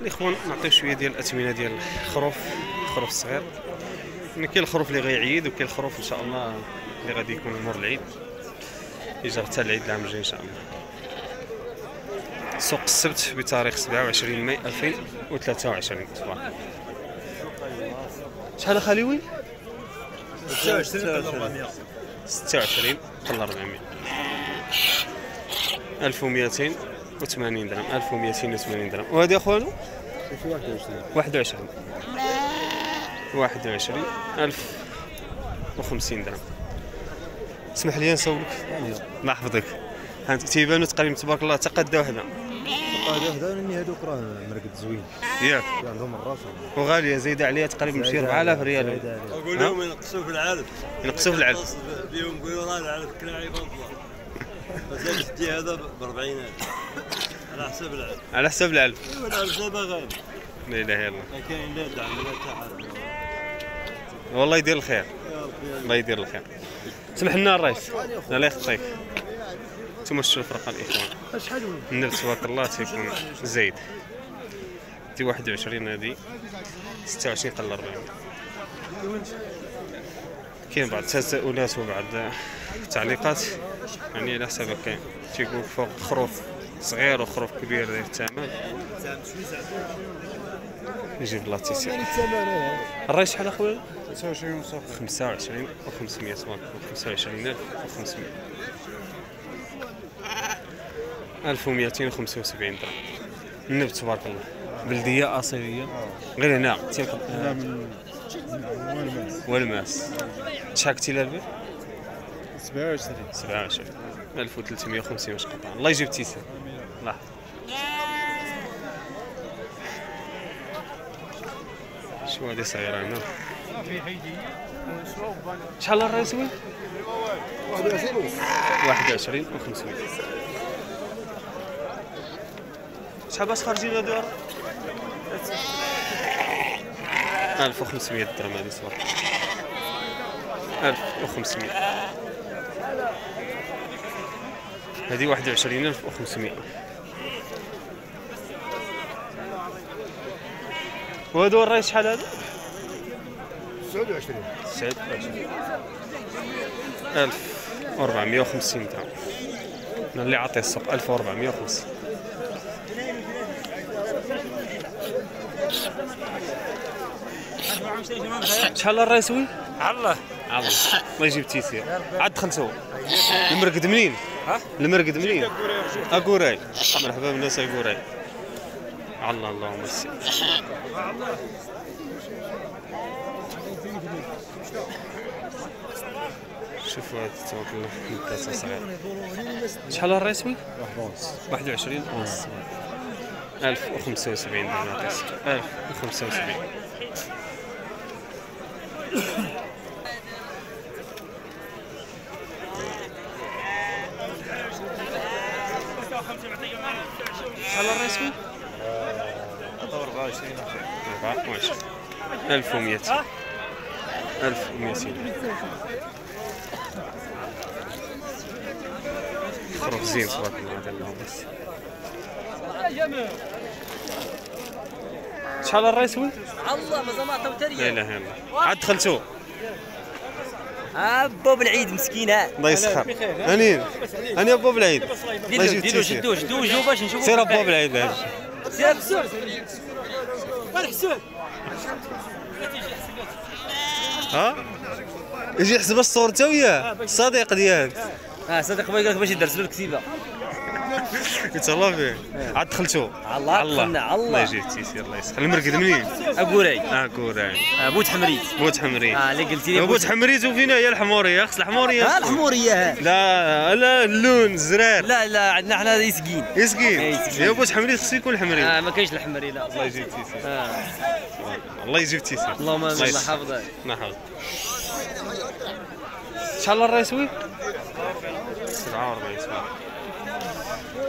الاخوان نعطيو شوية ديال الاثمنه ديال الخروف الخروف الصغير. يعني كاين الخروف اللي غيعيد وكاين الخروف إن شاء الله اللي غادي يكون مور العيد. يجي حتى العيد العام الجاي إن شاء الله. سوق السبت بتاريخ 27 ماي 2023 تبارك. شحال خليوي 26 قل 400 1280 درهم 1280 درهم. وهذه اخوانو 21 21 1050 درهم. اسمح لي نسولك الله يحفظك تيبانو تقريبا تبارك الله تقدا وحده هذا هذا اني هذوك راه مرقد زوين. ياك. عندهم الراس. وغالية زايدة عليها تقريبا شي 4000 ريال. أقول لهم ينقصوا في العلف ينقصوا في العلف خلاص بيهم قيوران العلف كلاعي فضله تدي هذا ب 40000 على حسب العلف على والعلف دابا غالي لا إله إلا الله. كاين لا دعم لا تعب والله يدير الخير. الله يدير الخير. سمح لنا الرئيس. الله يخطيك. أنتم شتوا الفرقة الإخوان؟ النبت تبارك الله تيكون زايد. دي 21 هذه 26 قل 40 كاين بعض. التساؤلات وبعض التعليقات يعني على حسب كاين تيقول فوق خروف صغير وخروف كبير داير الثمن يجيب الله تيسير الرئيس شحال اخويا 29 وصافي 25 و500 تبارك 25000 و500 1275 درهم النبت تبارك الله بلديه اصيليه غير هنا من والماس شحال كنتي لابي 27 27 1350 واش قطع الله يجيب تيسير يحفظك. شو هذه صغيره هنا شحال الرئيس وين 21 و500 شحال باش خارجين هادو 1500 درهم هذه صباح 1500 هذه 21500 وهذا الرئيس شحال هذا؟ 29 29 1450 درهم. أنا اللي عطيه السوق 1450 شحال الرئيسوي؟ الله الله الله يجيب تيسير عاد دخلتو المرقد منين؟ ها؟ المرقد منين؟ اكوراي مرحبا بالناس اكوراي الله اللهم سي شوفوا هذا الله كاسه صغير شحال الرئيسوي؟ 21 ونص. 1075 درهم ناقص 1075 شحال الرئيسوي؟ 24 24 1200 1200 خروف زين تبارك الله هذا بس. شحال الرئيسوي؟ الله ما زعما عطاو لا تريا إله إلا الله. عاد دخلتو. أبو بالعيد مسكين ها. الله يسخر. هنين هني أبو بالعيد تيسير. شدوه شدوه وجو باش نشوفوا سير أبو بالعيد سير بسرعة ها؟ يجي يحسب الصور تا وياه. الصديق ديالك. آه صدق بغا يقول لك باش يدرس له الكتيبة. يتهلا فيه عاد دخلتو. الله الله. الله. يجيب تيسير الله يسخر المرقد منين؟ اقوراي أه كوراي بوت حمريت بوت حمري. أه اللي قلتي لي بوت حمريت وفينا هي الحمورية. خص الحمورية. ها الحمورية. لا لا اللون الزرار لا لا عندنا حنا يسقين. إيه، يسكين. يا بوت حمري خصو يكون حمري. أه ما كاينش الحمري لا. الله يجيب تيسير. الله يجيب تيسير اللهم آمين. الله. يحفظك. الله يحفظك شحال الرئيسوي؟ 47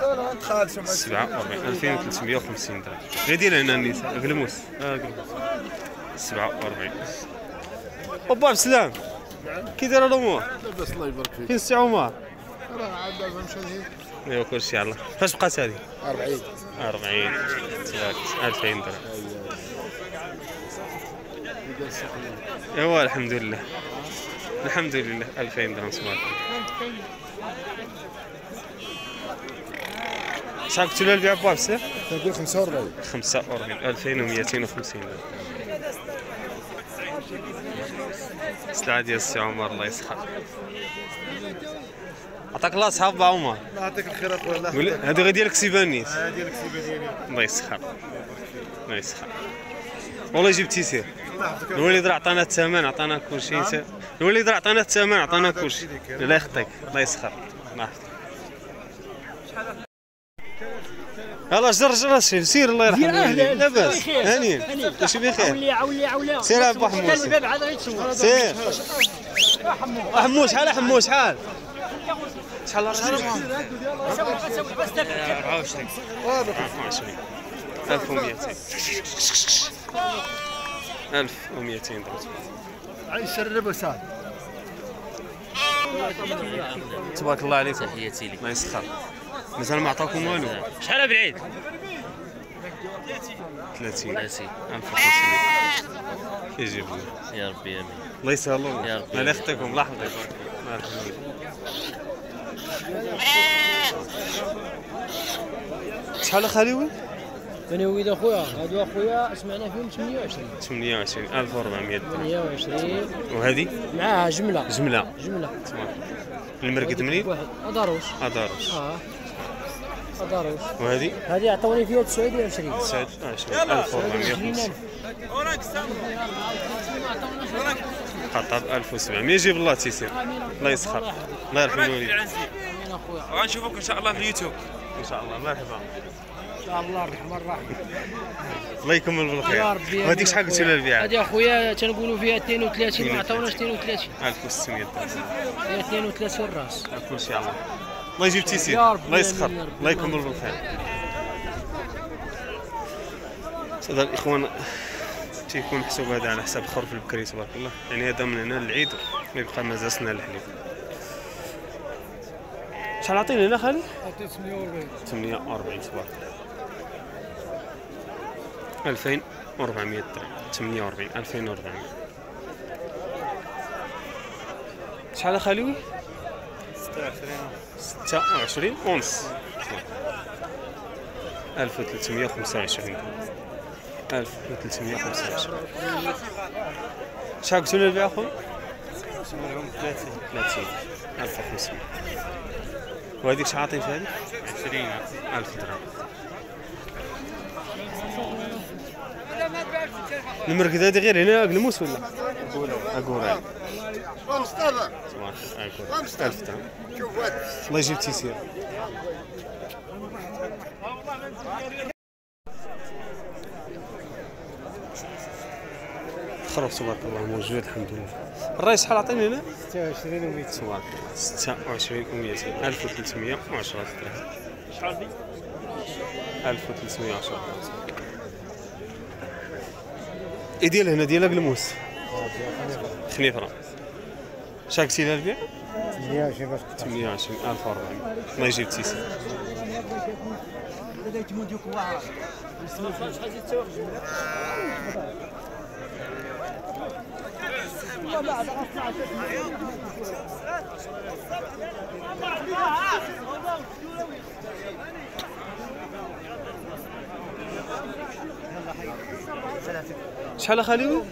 47 2350 درهم. غير دير هنا النساء قلموس آه قلموس 47 بابا عبد السلام كي داير الأمور؟ لاباس الله يبارك فيك فين السي عمر؟ راه عاد لازم مشى ايوا كلشي على الله. فاش بقات هذه؟ 40 40 تبارك 2000 درهم. ايوا الحمد لله. الحمد لله. 2000 درهم تبارك شحال لها البيع بواب سير؟ تقول 45 45 2250 درهم سلعة ديال السي عمر الله يسخر. عطاك الله صحاب با عمر. الله يعطيك الخير أخويا الله هادو غير ديالك سيبانيس هذه الكسيبه ديالي الله يسخر. الله يسخر. والله جبتي سير. الوليد راه عطانا الثمن عطانا كل شيء ت- الوليد راه عطانا الثمن عطانا كل شيء الله يخطيك. الله يسخر. الله يحفظك يلا جر جر سير سير الله يرحم والديك لاباس هاني واش بخير عولي عولي عولي سير يا أبو حمود، سير. حمو شحال حمو شحال شحال شحال 24 24 1200 1200 درهم عايش الربا ساعه تبارك الله عليكم. تحياتي لك. الله يسخر. مازال ما عطاكم والو. شحال بعيد؟ 30 30 1500 يجيب لنا. يا ربي آمين. الله يسهل يا الله ربي. يخطيكم الله يحفظك الله يرحمك. شحال خليوي أنا وليد أخويا. هادو أخويا سمعنا فيهم 28 28 1400 درهم 28 وهذه؟ معاها جملة. جملة. جملة. تمام. المرقد منين؟ واحد. أداروش. ادارش آه. اداروش وهذه؟ هذه عطوني فيها 29 29 1450 خطاب 1700 يجيب الله تيسير. الله يسخر. الله يرحم الوالدين. غنشوفوك إن شاء الله في اليوتيوب. إن شاء الله. مرحبا. إن شاء الله الرحمن الرحيم. الله يكمل بالخير. وهذيك شحال قلتي لها البيع؟ هذه أخويا تنقولوا فيها 32 ما عطاوناش 32 1600 درهم فيها 32 راس. كل شيء الله الله يجيب تيسير. الله يسخر. الله يكمل بالخير. هذا الاخوان تيكون محسوب هذا على حساب خرف البكري تبارك الله. يعني هذا من هنا للعيد ويبقى مازال سنه الحليب شحال عطيني هنا خالي 48 تبارك الله. 2400 درهم 48 2400 شحال خالي 26 ونص 1325 1325 شحال قلتوا لي البيع أخويا؟ 30 30 1500 وهذيك شحال عاطين في هذيك؟ 20 1000 درهم. المركز هذه غير هنا قلموس ولا؟ أقول مصطفى أقول 1000 درهم الله يجيب تيسير خرب تبارك الله موجود الحمد لله. الرئيس شحال عطيني هنا. 26 و 100 تبارك الله 26 و 200 1310 درهم شحال دي 1310 درهم اي ديال هنا ديال قلموس خنيفره شحال قلتي لها البيع 28 باش 28 1400 الله يجيب تيسير شحال خليوي؟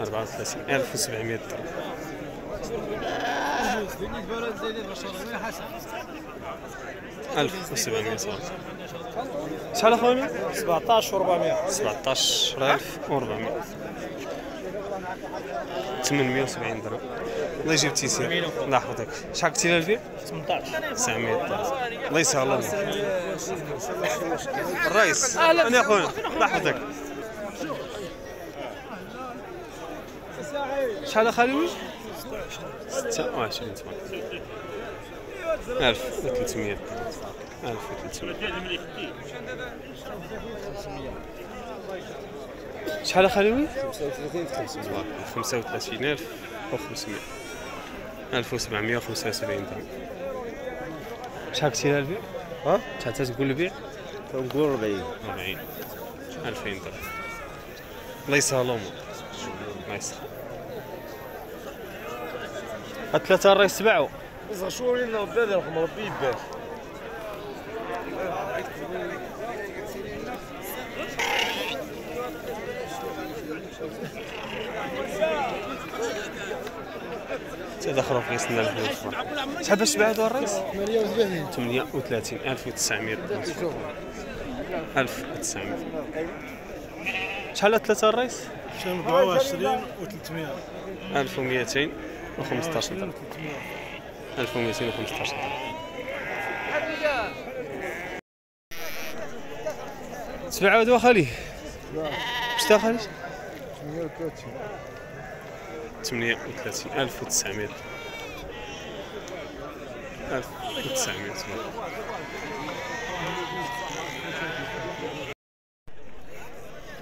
34 1700 درهم ألف وسبعمية صافي. شحال أخويا؟ 17 400 17 ألف وربعمية 870 درهم. الله يجيب تيسير. الله يحفظك. شحال قلتي لها البيع؟ 18 900 درهم. الله يسهل الله. الرئيس. أنا يا أخويا. الله يحفظك. شحال خليوي؟ 26 تبارك 1300 1300 شحال خليوي؟ 35500 1775 درهم شحال لها البيع؟ ها؟ شحال تقول البيع؟ نقول 40 40 2000 درهم الله يسهلهم الله يسهل. هاد ثلاثة الرئيس تباعوا شو لنا ربي رقم ربي يبان تدخلوا في سنة الفلوس شحال باش تباع هادو الرئيس؟ 38 38 1900 1900 شحال هاد ثلاثة الرئيس؟ 24 و300 1215 درهم 1215 درهم تباع هادو خالي؟ شتا خالي؟ 38 38 1900 1900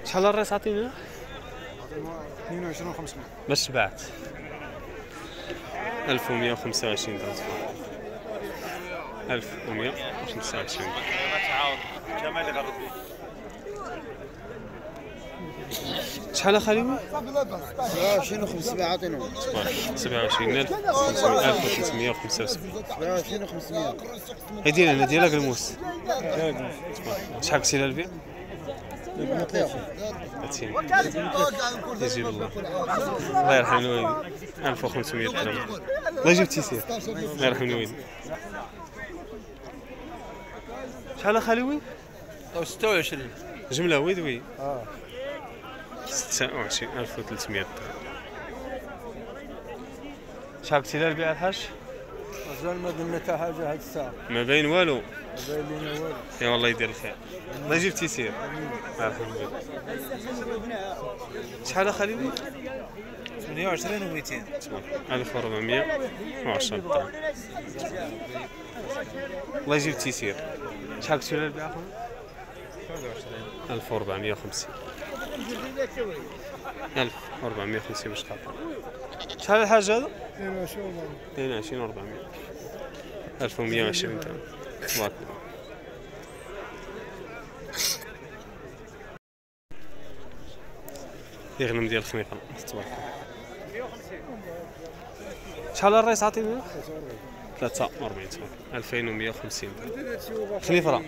شحال الرئيس عطينا؟ 22 500 باش تباعت 1125 درهم 1125 شحال اخالي 27 500 عطينهم 27500 1375 27 500 هي ديالها أنا ديالها قلموس. شحال قلتي لها؟ 30 يجيب الله الله يرحم الوالدين 1500 درهم الله يجيب تيسير الله يرحم الوالدين شحال اخالي وين؟ 26 جملة ويدوي آه 26300 درهم شحال قلتي لها البيع الحاج؟ مازال ما درنا حتى حاجة هاد الساعة. ما باين والو. يا والله يدير الخير. الله يجيب تيسير الحمد لله شحال وين؟ 28 و200 1410 درهم الله يجيب تيسير شحال لها البيع أخويا؟ 1450 1450 باش خاطر. شحال الحاج هذا؟ 22 400 1120 درهم الله يغنم ديال الخميقه تبارك الله شحال الرئيس عطيني 43 تبارك 2150 درهم خليفره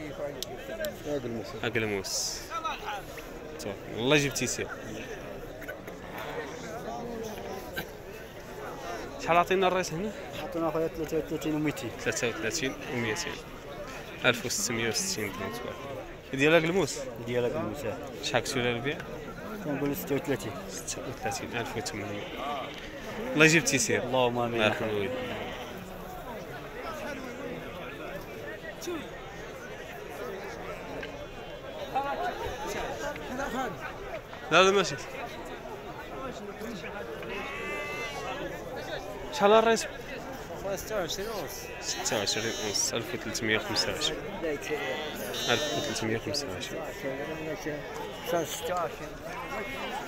اقلموس تبارك الله. الله يجيب تيسير شحال عطينا الرئيس هنا؟ عطينا أخويا 33 و200 33 و 200 1660 درهم تبارك الله. ديالها قلموس؟ ديالك المساء شحال كسوا لها البيع؟ كنقول 36 36 1800 الله يجيب تيسير. اللهم آمين. الله يرحم الوالدين لا لا ماشي. شحال الرئيس؟ 26 ونص 26 ونص 1325 1325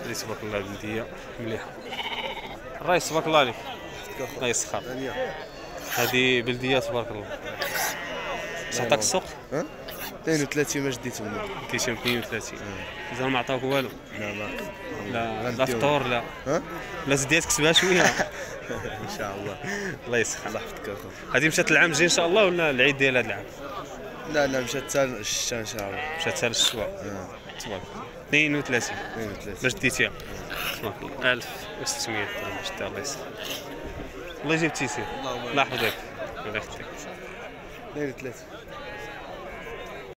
اللي تبارك الله بلدية مليحة الرئيس تبارك الله. عليك هذه بلدية تبارك الله. السوق؟ 32 ما جديت منه كيشم 32 زعما ما عطاوك والو. لا لا لا لا. فطور لا. ها؟ لا زديت كسبها شوية. إن شاء الله. الله يسخر. الله يحفظك اخو هذه مشات العام الجاي إن شاء الله ولا العيد ديال هذا العام؟ لا لا مشات حتى الشتا إن شاء الله. مشات حتى للشواء آه. تبارك الله. 32 32 باش ديتيها تبارك الله. 1600 درهم باش دير الله يسخر. الله يجيب تيسير. الله يحفظك. الله يخليك 32